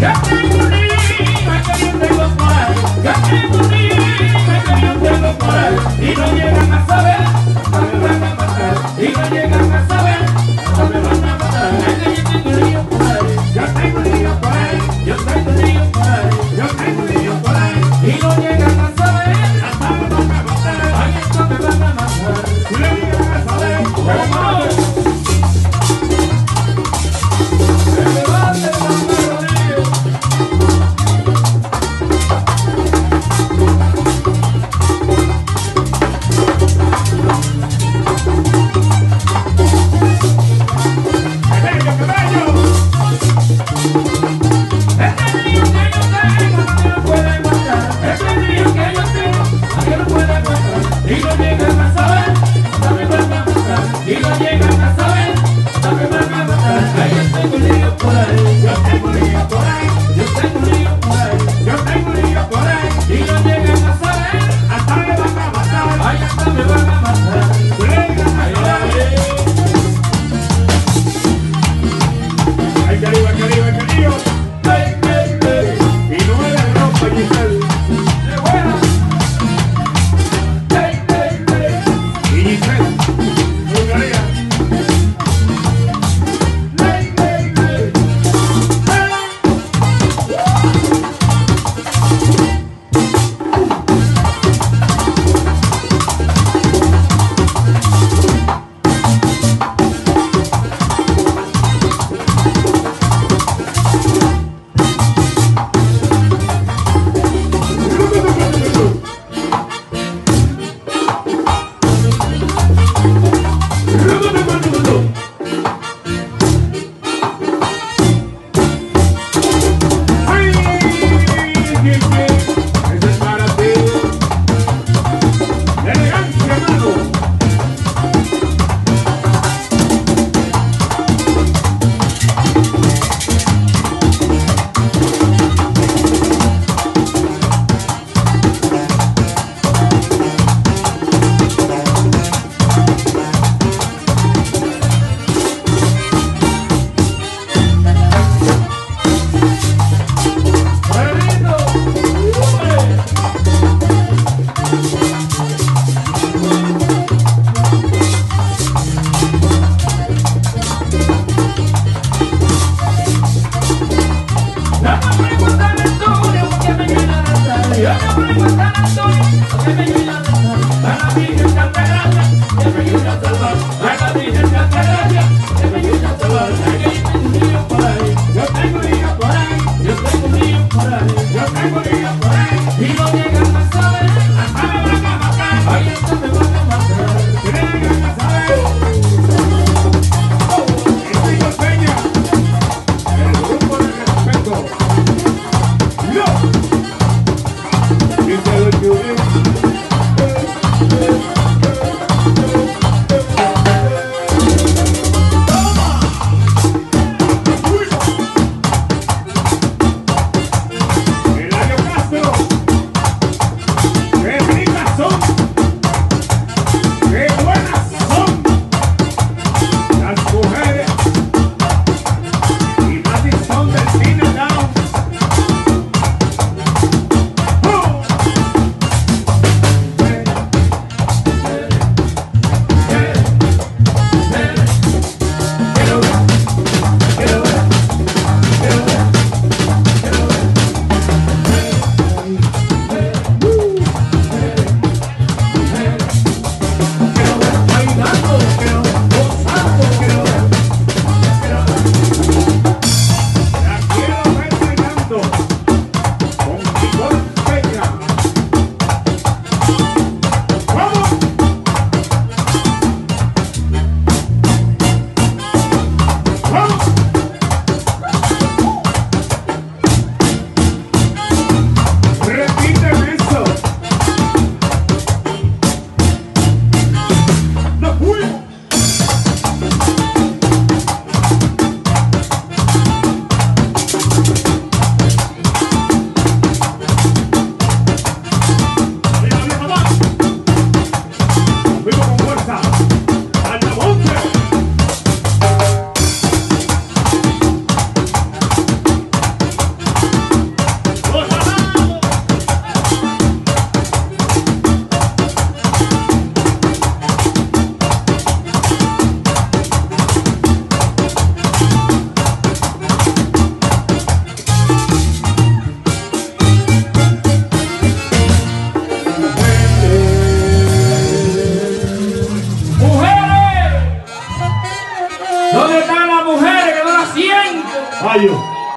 Canta corazón, que me llena de que me llena. 遊んで Aí,